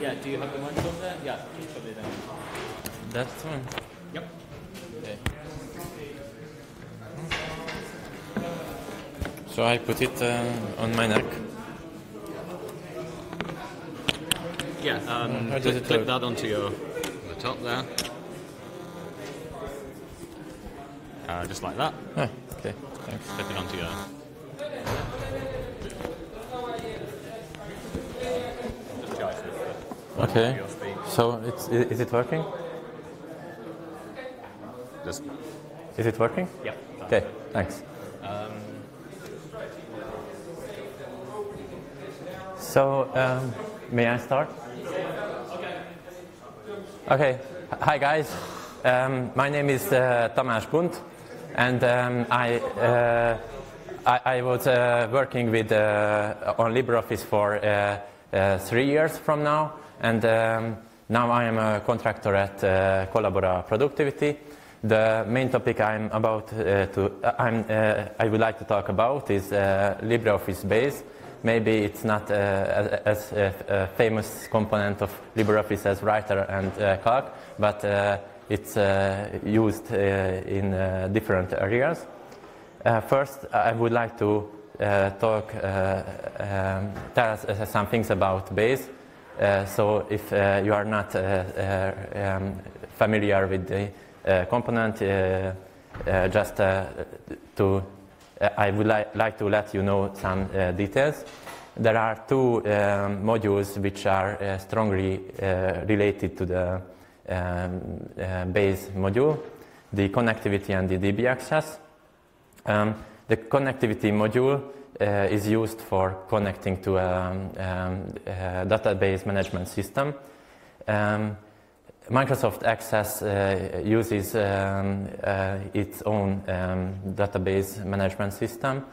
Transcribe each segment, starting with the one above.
Yeah, do you have the microphone there? Yeah, just put it in. That one. Yep. Okay. So I put it uh, on my neck. Yeah, um, How does click, it click work? that onto your the top there. Uh, just like that. Ah, okay, thanks. Clip it onto your. Just choice with the- Okay. So it's is it working? Just. Is it working? Yep. Okay, thanks. So um, may I start? Okay. Hi guys. Um, my name is uh, Tamás Bunth, and um, I, uh, I I was uh, working with uh, on LibreOffice for uh, uh, three years from now, and um, now I am a contractor at uh, Collabora Productivity. The main topic I'm about uh, to I'm, uh, I would like to talk about is uh, LibreOffice Base. Maybe it's not uh, as, a, famous component of LibreOffice as Writer and uh, Calc, but uh, it's uh, used uh, in uh, different areas. Uh, first, I would like to uh, talk, uh, um, tell us uh, some things about Base. Uh, so, if uh, you are not uh, um, familiar with the component, just to, I would li- like to let you know some details. There are two um, modules which are strongly related to the um, Base module, the connectivity and the DB access. Um, the connectivity module uh, is used for connecting to a, um, a database management system. Um, Microsoft Access uh, uses um, uh, its own um, database management system,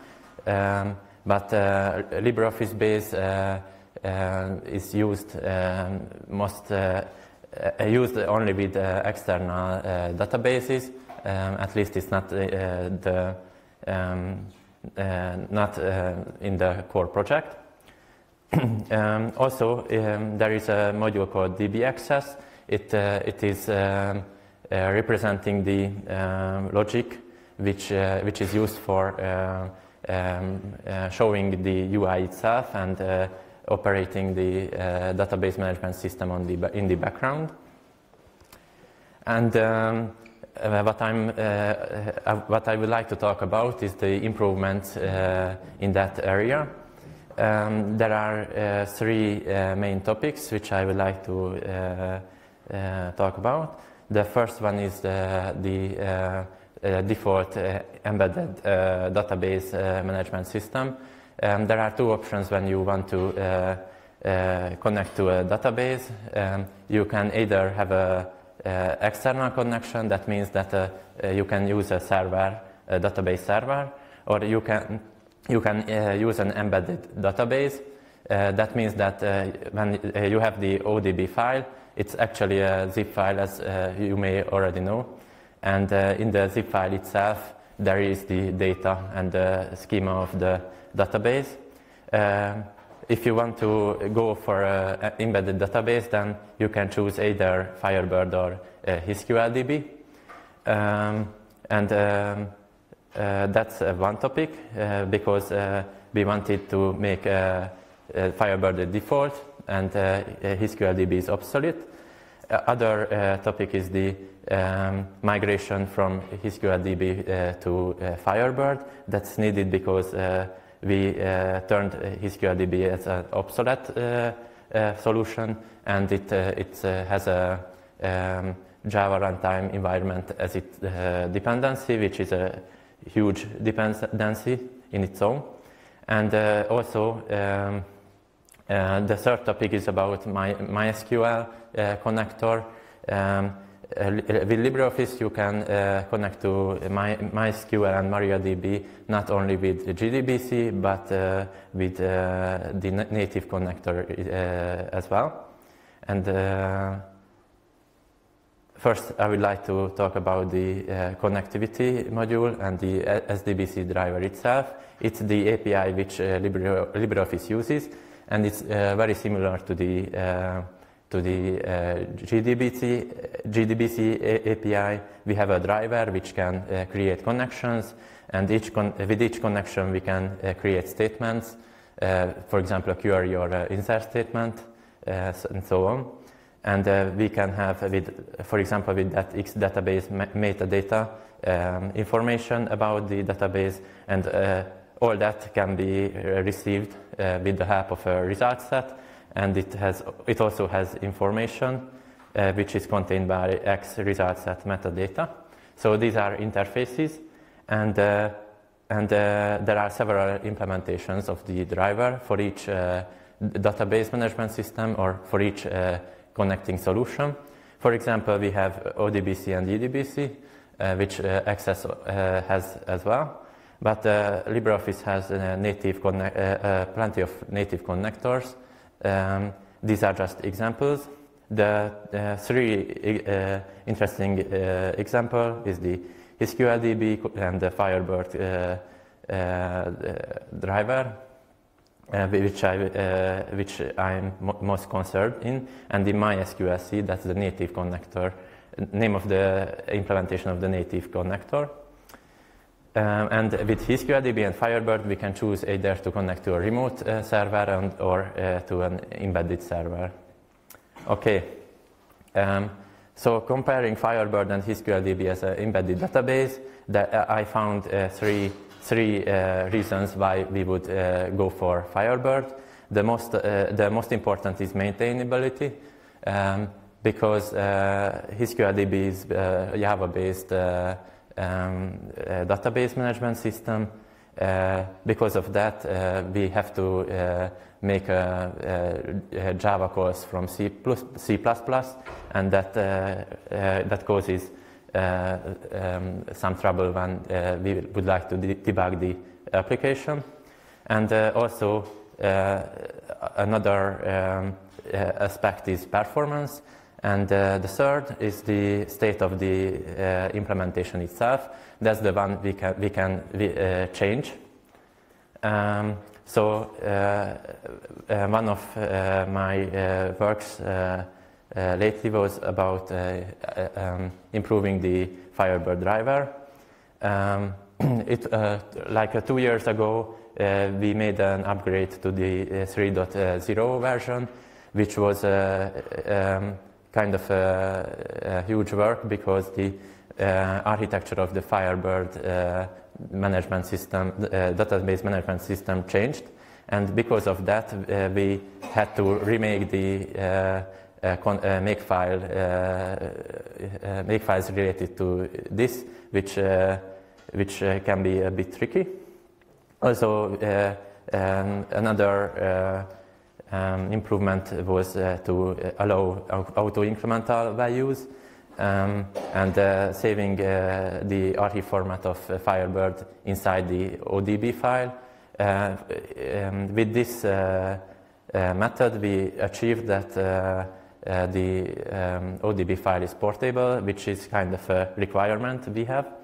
um, but uh, LibreOffice Base uh, uh, is used um, most uh, uh, used only with uh, external uh, databases. Um, at least it's not uh, the um, uh, not uh, in the core project. um, also, um, there is a module called DB Access. It, uh, it is um, uh, representing the um, logic which, uh, which is used for uh, um, uh, showing the UI itself and uh, operating the uh, database management system the, in the background. And um, uh, what, I'm, uh, uh, what I would like to talk about is the improvements uh, in that area. Um, there are uh, three uh, main topics which I would like to talk about. The first one is the, the default embedded database management system. Um, there are two options when you want to connect to a database. Um, you can either have a external connection, that means that uh, uh, you can use a server, a database server, or you can, you can uh, use an embedded database. Uh, that means that uh, when uh, you have the ODB file, it's actually a zip file, as uh, you may already know. And uh, in the zip file itself, there is the data and the schema of the database. If you want to go for an embedded database, then you can choose either Firebird or uh, HSQLDB. Um, and um, uh, that's uh, one topic uh, because uh, we wanted to make uh, Firebird the default and HSQLDB is obsolete. Other topic is the um, migration from HSQLDB uh, to Firebird. That's needed because we uh, turned HSQLDB as an obsolete uh, uh, solution and it, it has a um, Java runtime environment as its dependency, which is a huge dependency in its own. And uh, also, um, uh, the third topic is about my, MySQL uh, connector. Um, uh, with LibreOffice, you can uh, connect to My, MySQL and MariaDB not only with JDBC but uh, with uh, the native connector uh, as well. And uh, first, I would like to talk about the connectivity module and the SDBC driver itself. It's the API which LibreOffice uses, and it's very similar to the to the uh, JDBC, JDBC API. We have a driver which can uh, create connections, and each with each connection we can create statements. for example, a query or insert statement, and so on. And uh, we can have, with, for example, with that X database metadata um, information about the database, and uh, all that can be uh, received uh, with the help of a result set. And it, has, it also has information uh, which is contained by X results set metadata. So these are interfaces, and, uh, and there are several implementations of the driver for each database management system or for each connecting solution. For example, we have ODBC and EDBC, uh, which uh, Access uh, has as well. But uh, LibreOffice has native uh, uh, plenty of native connectors. Um, these are just examples. The three interesting example is the SQLDB and the Firebird driver uh, which, I, uh, which I'm most concerned in, and the MySQLC, that's the native connector, name of the implementation of the native connector. Um, and with SQLDB and Firebird, we can choose either to connect to a remote uh, server and, or uh, to an embedded server. Okay, um, so comparing Firebird and SQLDB as an embedded database, that uh, I found uh, three three uh, reasons why we would go for Firebird. The most, the most important is maintainability um, because HSQLDB is Java-based um, database management system. because of that, we have to make a Java calls from C++, C++ and that, that causes uh, um, some trouble when uh, we would like to de debug the application. And uh, also another um, aspect is performance. And uh, the third is the state of the uh, implementation itself. That's the one we can, we can uh, change. Um, so one of my works uh, lately was about uh, uh, um, improving the Firebird driver. Um, it, like two years ago, we made an upgrade to the 3.0 version, which was um, kind of a, a, huge work because the uh, architecture of the Firebird uh, management system, uh, database management system changed. And because of that, we had to remake the uh, uh, make file uh, make files related to this, which which can be a bit tricky. Also, um, another um, improvement was to allow auto incremental values. Um, and uh, saving uh, the RT format of uh, Firebird inside the ODB file. Um, with this method, we achieved that uh, the um, ODB file is portable, which is kind of a requirement we have.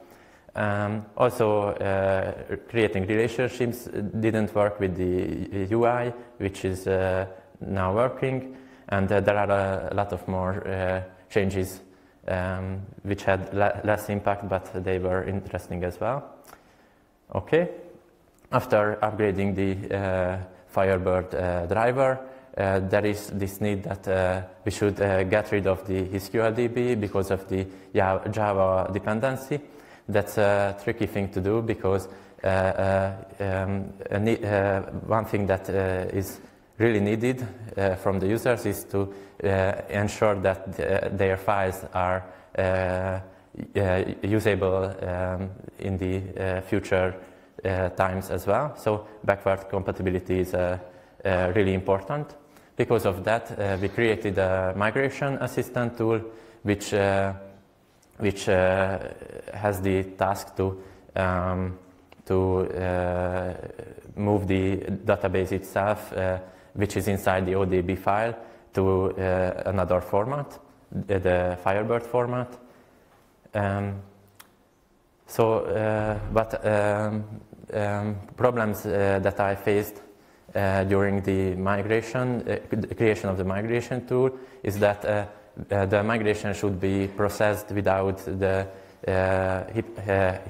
Um, also, uh, creating relationships didn't work with the UI, which is uh, now working, and uh, there are a, lot of more uh, changes um, which had less impact, but they were interesting as well. Okay, after upgrading the uh, Firebird driver, uh, there is this need that we should get rid of the SQLDB because of the Java dependency. That's a tricky thing to do because uh, uh, um, uh, one thing that is really needed from the users is to ensure that their files are usable um, in the future times as well. So backward compatibility is really important. Because of that, we created a migration assistant tool, which uh, which uh, has the task to um, to uh, move the database itself, uh, which is inside the ODB file, to another format. the, Firebird format. Um, so, but um, um, problems that I faced uh, during the migration, uh, the creation of the migration tool, is that uh, uh, the migration should be processed without the uh,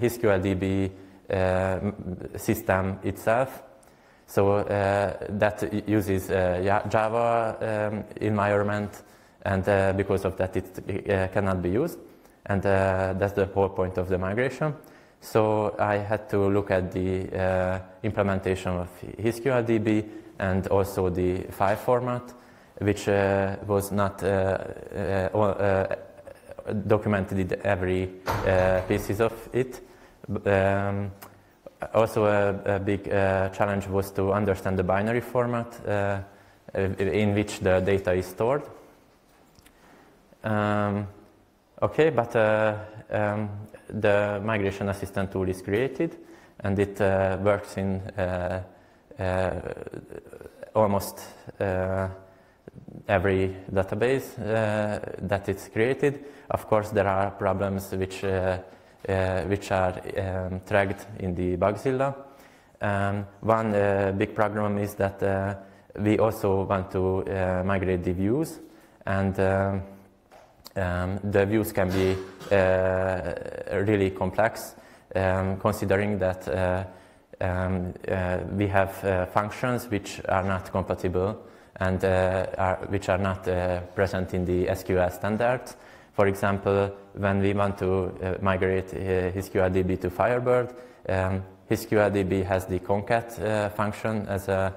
HSQLDB uh, uh, system itself. So that uses Java um, environment, and because of that, it cannot be used. And that's the whole point of the migration. So I had to look at the uh, implementation of HSQLDB and also the file format, which uh, was not uh, uh, documented in every pieces of it. Um, also, a, a big challenge was to understand the binary format in which the data is stored. Um, okay, but um, the migration assistant tool is created and it works in almost every database uh, that it's created. Of course, there are problems which, uh, which are um, tracked in the Bugzilla. Um, one big problem is that we also want to migrate the views and um, um, the views can be uh, really complex, um, considering that uh, um, uh, we have uh, functions which are not compatible and uh, are, which are not uh, present in the SQL standards. For example, when we want to migrate uh, HSQLDB to Firebird, um, HSQLDB has the concat function as a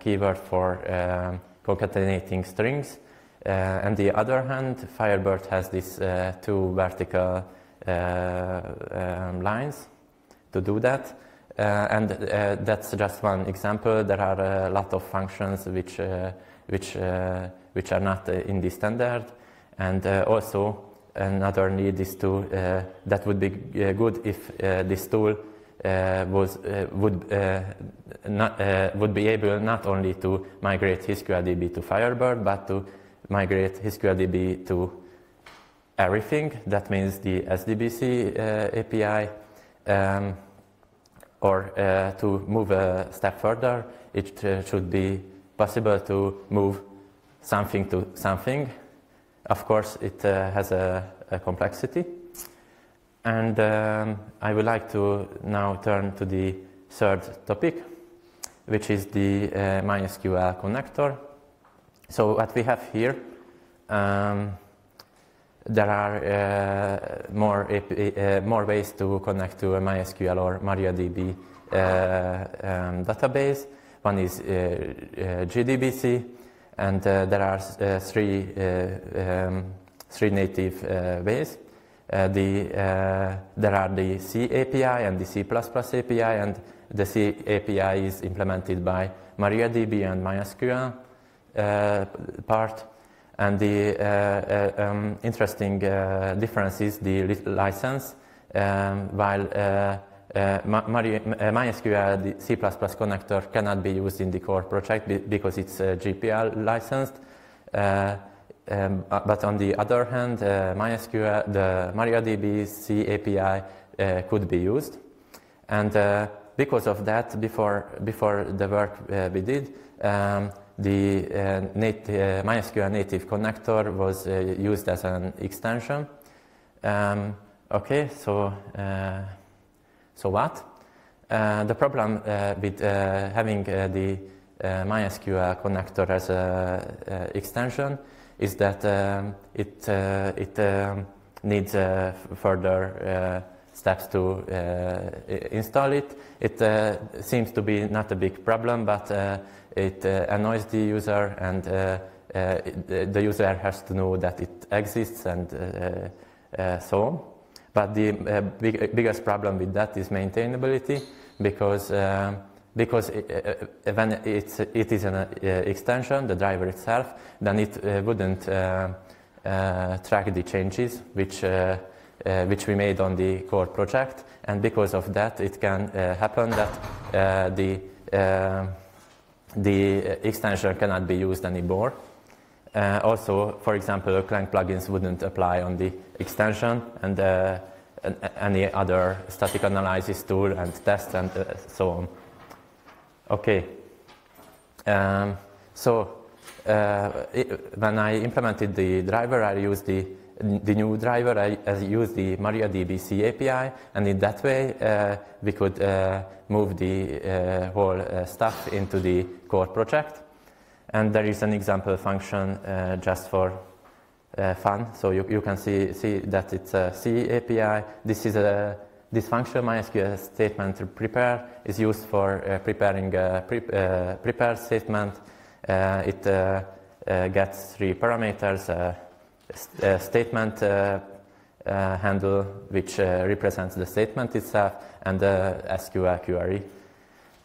keyword for um, concatenating strings. Uh, on the other hand, Firebird has these uh, two vertical uh, um, lines to do that. Uh, and uh, that's just one example. There are a lot of functions which, uh, which, which are not in the standard. And also, another need is to, that would be good if this tool was, would, not, would be able not only to migrate HSQLDB to Firebird, but to migrate HSQLDB to everything. That means the SDBC uh, API. Um, or uh, to move a step further, it uh, should be possible to move something to something. Of course, it uh, has a, a, complexity. And um, I would like to now turn to the third topic, which is the uh, MySQL connector. So what we have here, um, there are uh, more, uh, more ways to connect to a MySQL or MariaDB uh, um, database. One is uh, uh, JDBC, and uh, there are three, um, three native ways. the, there are the C API and the C++ API, and the C API is implemented by MariaDB and MySQL. Uh, part. And the uh, uh, um, interesting difference is the license. Um, while MySQL, the C++ connector cannot be used in the core project because it's GPL licensed. Um, but on the other hand, uh, MySQL, the MariaDB C API uh, could be used. And uh, because of that, before, before the work we did, um, the uh, native, uh, MySQL native connector was uh, used as an extension. Um, okay, so, so what? the problem with having the MySQL connector as an extension is that um, it, it um, needs further steps to uh, install it. It uh, seems to be not a big problem, but uh, it annoys the user and the user has to know that it exists and so on. But the big, biggest problem with that is maintainability because because it, uh, when it's, it is an uh, extension, the driver itself, then it uh, wouldn't track the changes which uh, which we made on the core project. And because of that, it can uh, happen that uh, the, the extension cannot be used anymore. Uh, also, for example, Clang plugins wouldn't apply on the extension and, uh, any other static analysis tool and test and uh, so on. Okay. Um, so uh, it, when I implemented the driver, I used the the new driver. I, used the MariaDB C API, and in that way uh, we could uh, move the uh, whole uh, stuff into the core project. And there is an example function uh, just for fun, so you, you can see see that it's a C API. This is a this function MySQL statement prepare is used for preparing a pre prepare statement uh, it uh, uh, gets three parameters, a statement handle, which represents the statement itself, and the SQL query.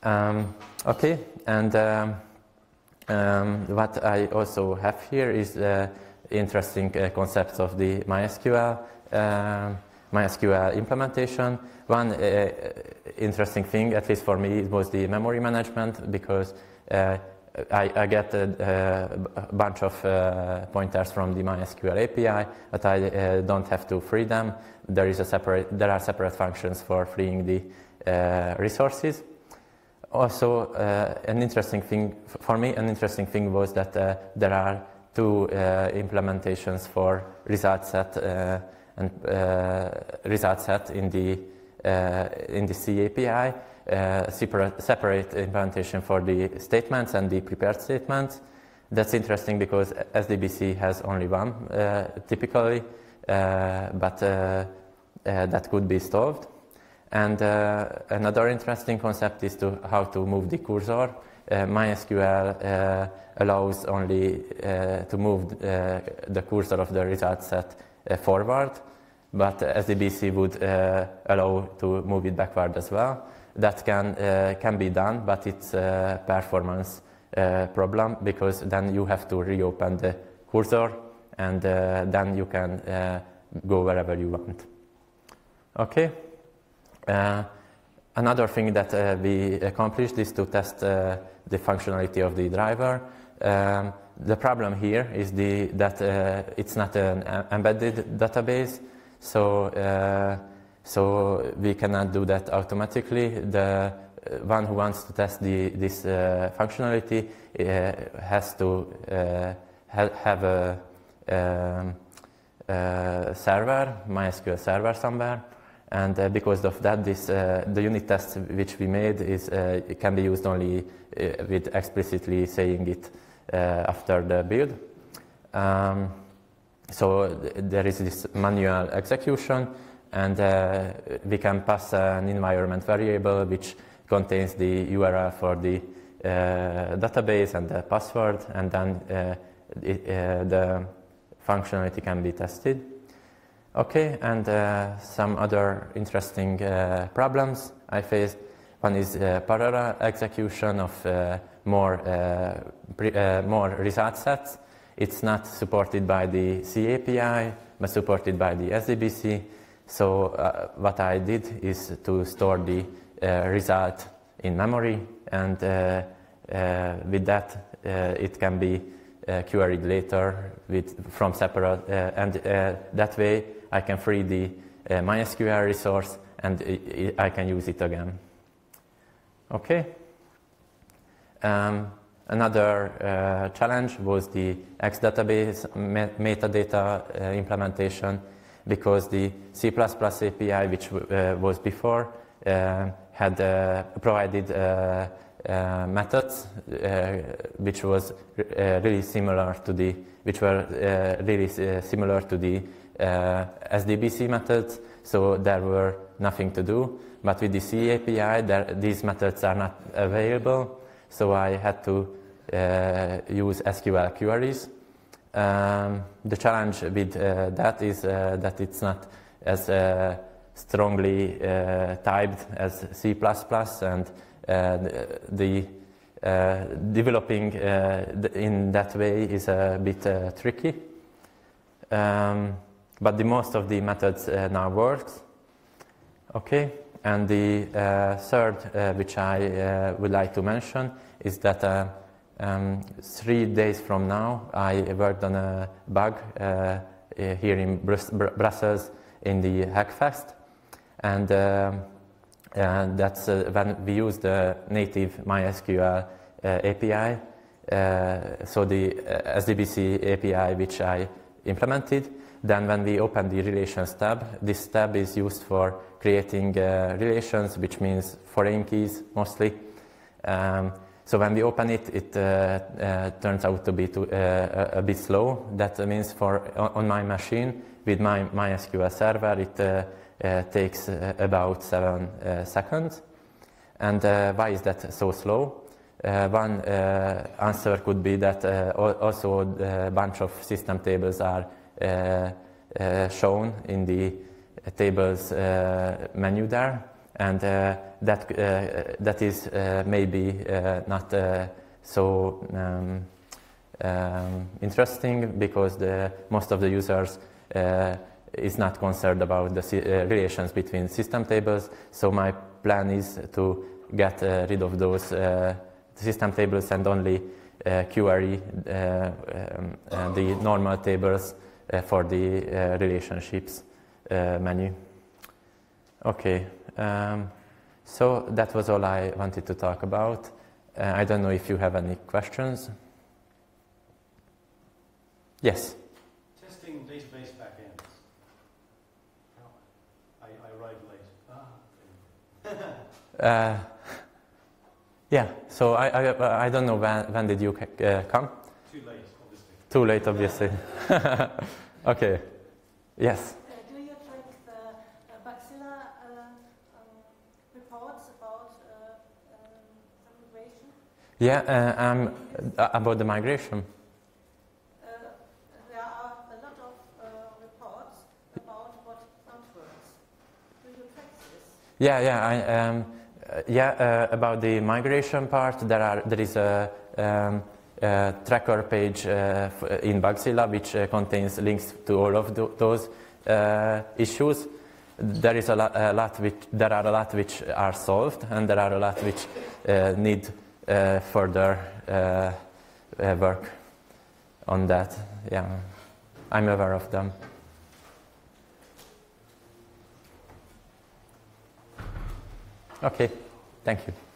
Um, okay, and um, um, what I also have here is uh, interesting uh, concepts of the MySQL, uh, MySQL implementation. One interesting thing, at least for me, was the memory management because I, I, get a, a bunch of uh, pointers from the MySQL API, but I uh, don't have to free them. There is a separate, there are separate functions for freeing the uh, resources. Also, uh, an interesting thing for me, an interesting thing was that uh, there are two uh, implementations for result set and result set in the in the C API uh, separate, separate implementation for the statements and the prepared statements. That's interesting because SDBC has only one uh, typically, uh, but uh, that could be solved. And another interesting concept is to how to move the cursor. MySQL allows only to move the cursor of the result set forward, but SDBC would allow to move it backward as well that can, uh, can be done, but it's a performance uh, problem because then you have to reopen the cursor and uh, then you can go wherever you want. Okay. another thing that we accomplished is to test the functionality of the driver. Um, the problem here is the, that uh, it's not an embedded database, so uh, so we cannot do that automatically. The uh, one who wants to test the, this uh, functionality uh, has to uh, ha have a, um, a, server, MySQL server somewhere, and uh, because of that, this uh, the unit test which we made is it can be used only with explicitly saying it after the build. Um, so th there is this manual execution and uh, we can pass an environment variable which contains the URL for the uh, database and the password, and then uh, it, the functionality can be tested. Okay, and uh, some other interesting uh, problems I faced. One is uh, parallel execution of more, more result sets. It's not supported by the C API, but supported by the SDBC. So uh, what I did is to store the uh, result in memory and uh, uh with that uh, it can be queried later with, from separate and that way I can free the MySQL resource and I can use it again. Okay. Um, another uh, challenge was the X database metadata uh, implementation because the C++ API, which uh, was before, uh, had uh, provided uh, methods which was really similar to the, which were really similar to the SDBC methods, so there were nothing to do. But with the C API, there, these methods are not available, so I had to uh, use SQL queries um, the challenge with uh, that is uh, that it's not as uh, strongly uh, typed as C++ and uh, the developing in that way is a bit tricky. Um, but the most of the methods now works. Okay, and the third, which I would like to mention, is that Um, three days from now, I worked on a bug uh, here in Brus Brussels in the Hackfest, and, uh, and that's uh, when we use the native MySQL uh, API, uh, so the SDBC API which I implemented. Then when we open the relations tab, this tab is used for creating relations, which means foreign keys mostly. Um, so when we open it, it uh, uh, turns out to be too, uh, a bit slow. That means for on my machine with my MySQL server, it takes about seven seconds. And why is that so slow? Uh, one uh, answer could be that uh, also a bunch of system tables are shown in the tables menu there and uh, that uh, that is uh, maybe not so um, um, interesting because the, most of the users is not concerned about the relations between system tables. So my plan is to get rid of those system tables and only uh, query uh, um, uh, the normal tables for the relationships menu. Okay. Um, so that was all I wanted to talk about. Uh, I don't know if you have any questions. Yes? Testing database backends. I, I arrived late. Ah. uh, yeah, so I, I, I don't know when, when did you uh, come? Too late. Too late, obviously. okay, yes. Yeah, uh, um, uh, about um, migration? Yeah, um, about the migration. Uh, there are a lot of uh, reports about what works. Do you track this? Yeah, yeah, I, um, uh, yeah. Uh, about the migration part, there are there is a, a tracker page in Bugzilla which contains links to all of th those issues. There is a lot, a lot, which there are a lot which are solved, and there are a lot which need uh, further uh, uh, work on that. Yeah, I'm aware of them. Okay, thank you.